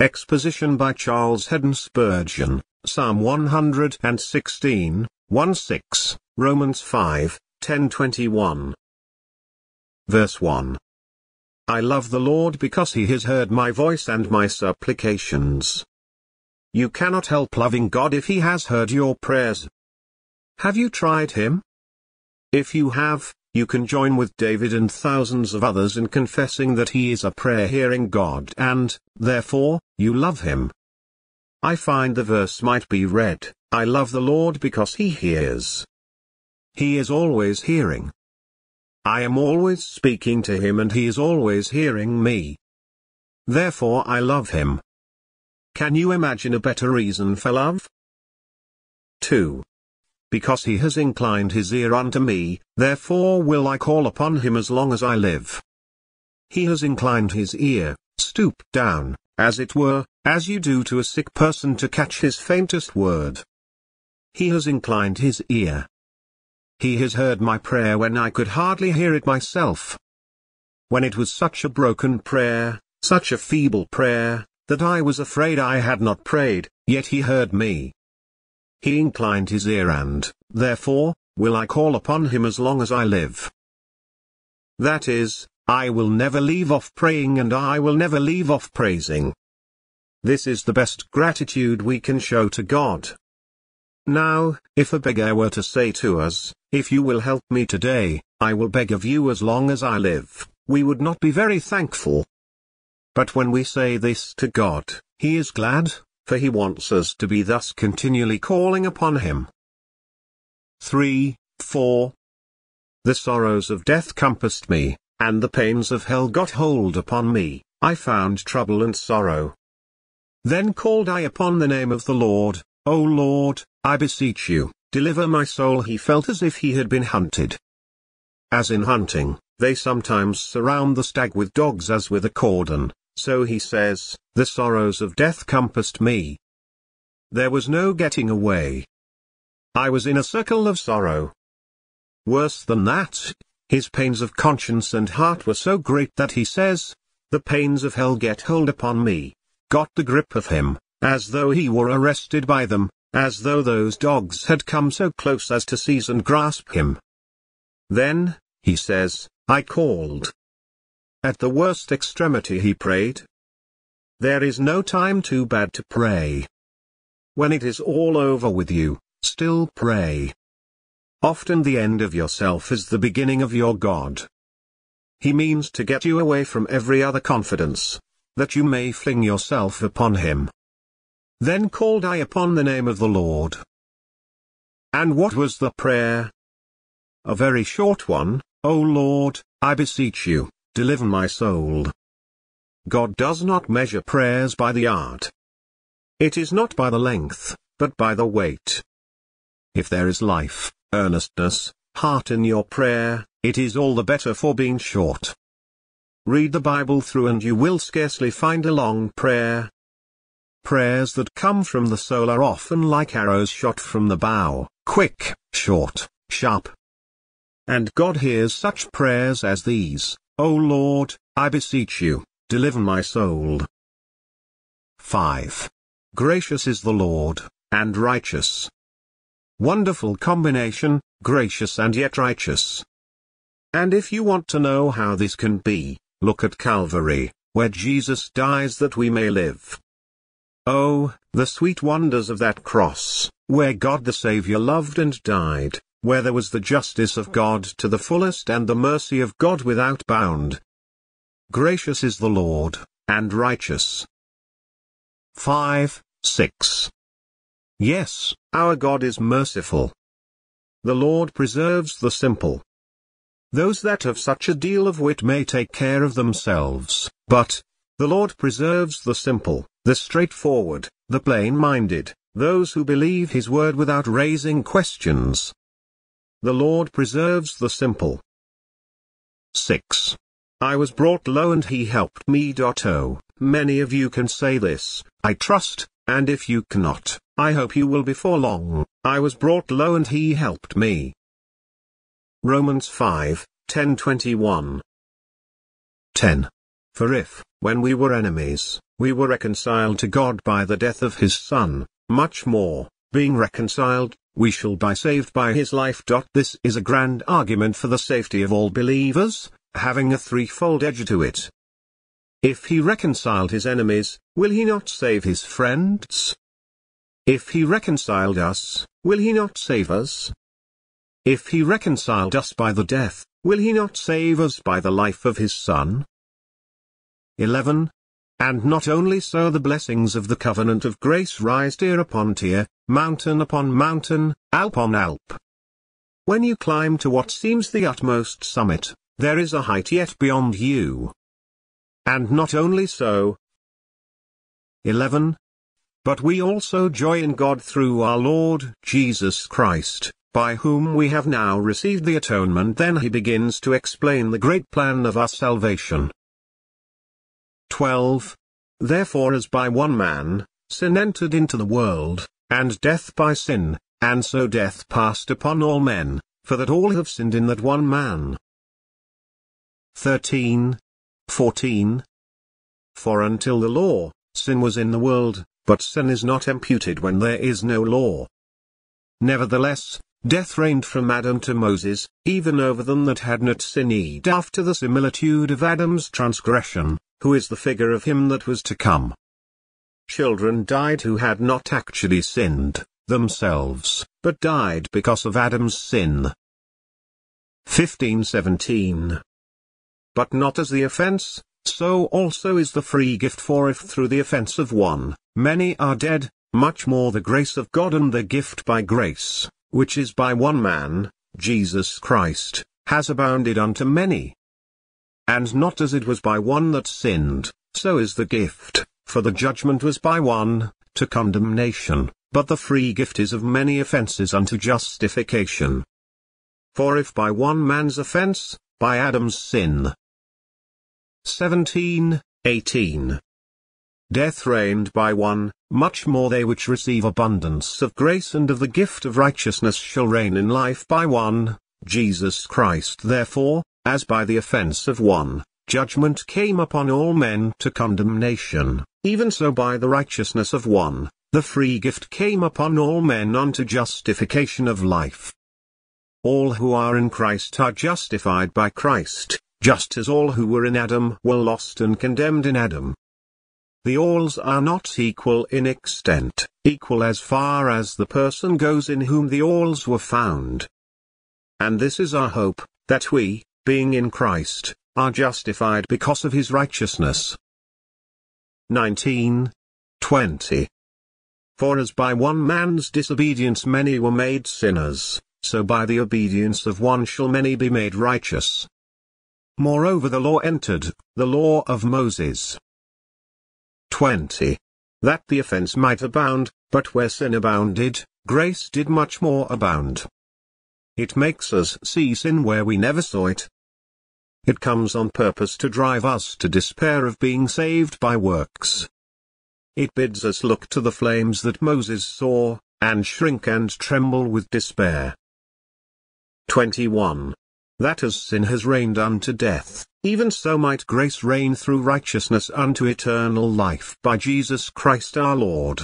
Exposition by Charles Haddon Spurgeon, Psalm 116, 1 6, Romans 5, 10 21. Verse 1. I love the Lord because he has heard my voice and my supplications. You cannot help loving God if he has heard your prayers. Have you tried him? If you have, you can join with David and thousands of others in confessing that he is a prayer-hearing God and, therefore, you love him. I find the verse might be read, I love the Lord because he hears. He is always hearing. I am always speaking to him and he is always hearing me. Therefore I love him. Can you imagine a better reason for love? 2 because he has inclined his ear unto me, therefore will I call upon him as long as I live. He has inclined his ear, stooped down, as it were, as you do to a sick person to catch his faintest word. He has inclined his ear. He has heard my prayer when I could hardly hear it myself. When it was such a broken prayer, such a feeble prayer, that I was afraid I had not prayed, yet he heard me. He inclined his ear and, therefore, will I call upon him as long as I live. That is, I will never leave off praying and I will never leave off praising. This is the best gratitude we can show to God. Now, if a beggar were to say to us, If you will help me today, I will beg of you as long as I live, we would not be very thankful. But when we say this to God, He is glad, for he wants us to be thus continually calling upon him. 3, 4. The sorrows of death compassed me, and the pains of hell got hold upon me, I found trouble and sorrow. Then called I upon the name of the Lord, O Lord, I beseech you, deliver my soul. He felt as if he had been hunted. As in hunting, they sometimes surround the stag with dogs as with a cordon, so he says, the sorrows of death compassed me. There was no getting away. I was in a circle of sorrow. Worse than that, his pains of conscience and heart were so great that he says, the pains of hell get hold upon me, got the grip of him, as though he were arrested by them, as though those dogs had come so close as to seize and grasp him. Then, he says, I called, at the worst extremity he prayed. There is no time too bad to pray. When it is all over with you, still pray. Often the end of yourself is the beginning of your God. He means to get you away from every other confidence, that you may fling yourself upon him. Then called I upon the name of the Lord. And what was the prayer? A very short one, O Lord, I beseech you, deliver my soul. God does not measure prayers by the art. It is not by the length, but by the weight. If there is life, earnestness, heart in your prayer, it is all the better for being short. Read the Bible through and you will scarcely find a long prayer. Prayers that come from the soul are often like arrows shot from the bow, quick, short, sharp. And God hears such prayers as these. O Lord, I beseech you, deliver my soul. 5. Gracious is the Lord, and righteous. Wonderful combination, gracious and yet righteous. And if you want to know how this can be, look at Calvary, where Jesus dies that we may live. Oh, the sweet wonders of that cross, where God the Saviour loved and died where there was the justice of God to the fullest and the mercy of God without bound. Gracious is the Lord, and righteous. 5, 6. Yes, our God is merciful. The Lord preserves the simple. Those that have such a deal of wit may take care of themselves, but, the Lord preserves the simple, the straightforward, the plain-minded, those who believe his word without raising questions. The Lord preserves the simple. 6. I was brought low and he helped me. Oh, many of you can say this, I trust, and if you cannot, I hope you will before long, I was brought low and he helped me. Romans 5, 10 21. 10. For if, when we were enemies, we were reconciled to God by the death of his Son, much more, being reconciled, we shall be saved by his life. This is a grand argument for the safety of all believers, having a threefold edge to it. If he reconciled his enemies, will he not save his friends? If he reconciled us, will he not save us? If he reconciled us by the death, will he not save us by the life of his Son? 11. And not only so the blessings of the covenant of grace rise tier upon tier, mountain upon mountain, Alp on Alp. When you climb to what seems the utmost summit, there is a height yet beyond you. And not only so. 11. But we also joy in God through our Lord Jesus Christ, by whom we have now received the atonement. Then he begins to explain the great plan of our salvation. 12. Therefore as by one man, sin entered into the world, and death by sin, and so death passed upon all men, for that all have sinned in that one man. 13. 14. For until the law, sin was in the world, but sin is not imputed when there is no law. Nevertheless, death reigned from Adam to Moses, even over them that had not sinned after the similitude of Adam's transgression, who is the figure of him that was to come. Children died who had not actually sinned, themselves, but died because of Adam's sin. 1517. But not as the offense, so also is the free gift for if through the offense of one, many are dead, much more the grace of God and the gift by grace, which is by one man, Jesus Christ, has abounded unto many. And not as it was by one that sinned, so is the gift, for the judgment was by one, to condemnation, but the free gift is of many offences unto justification. For if by one man's offence, by Adam's sin. 17, 18. Death reigned by one, much more they which receive abundance of grace and of the gift of righteousness shall reign in life by one, Jesus Christ therefore, as by the offense of one, judgment came upon all men to condemnation, even so by the righteousness of one, the free gift came upon all men unto justification of life. All who are in Christ are justified by Christ, just as all who were in Adam were lost and condemned in Adam. The alls are not equal in extent, equal as far as the person goes in whom the alls were found. And this is our hope, that we, being in Christ, are justified because of his righteousness. 19. 20. For as by one man's disobedience many were made sinners, so by the obedience of one shall many be made righteous. Moreover the law entered, the law of Moses. 20. That the offense might abound, but where sin abounded, grace did much more abound. It makes us see sin where we never saw it, it comes on purpose to drive us to despair of being saved by works. It bids us look to the flames that Moses saw, and shrink and tremble with despair. 21. That as sin has reigned unto death, even so might grace reign through righteousness unto eternal life by Jesus Christ our Lord.